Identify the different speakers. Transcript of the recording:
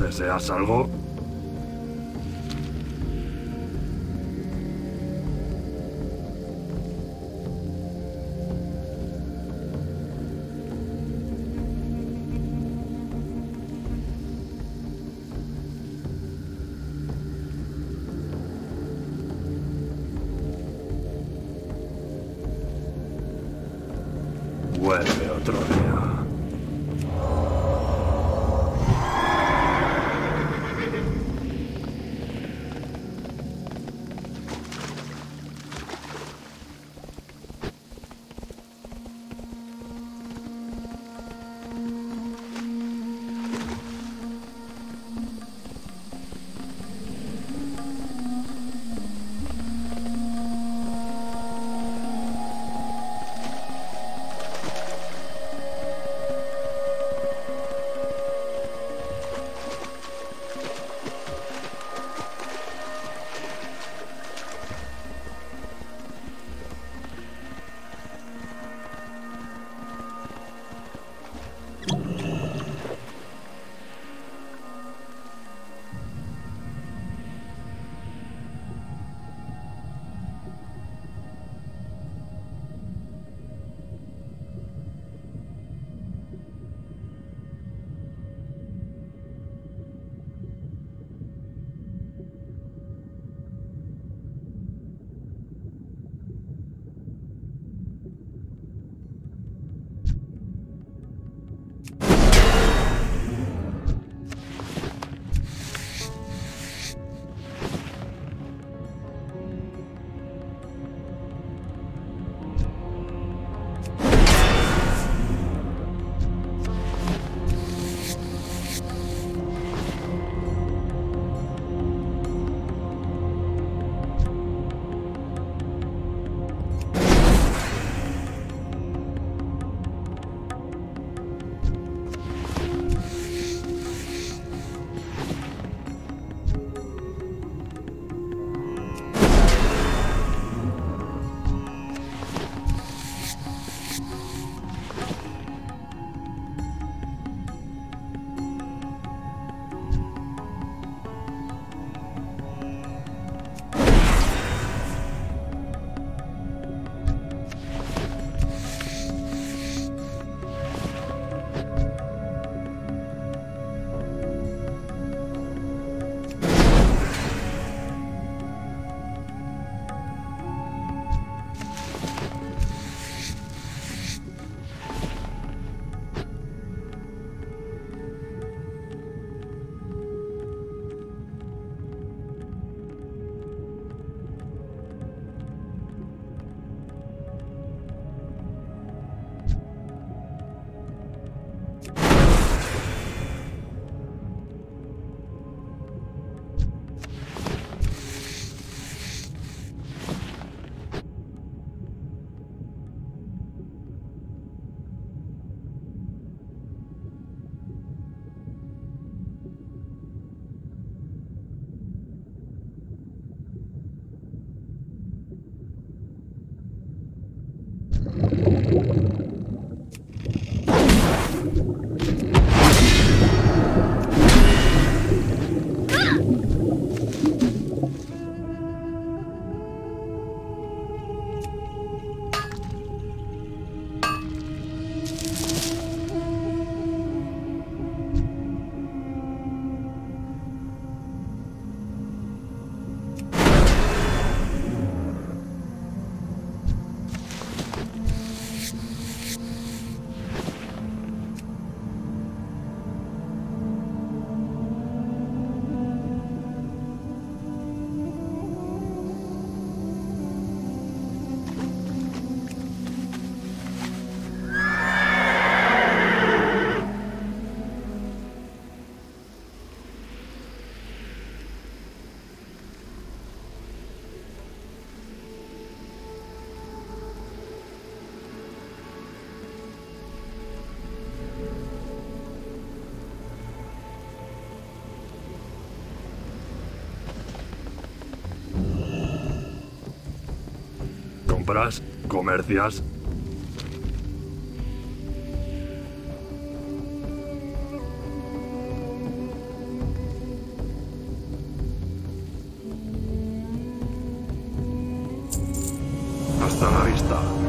Speaker 1: ¿Deseas algo? Vuelve otro día. compras, comercias. Hasta la vista.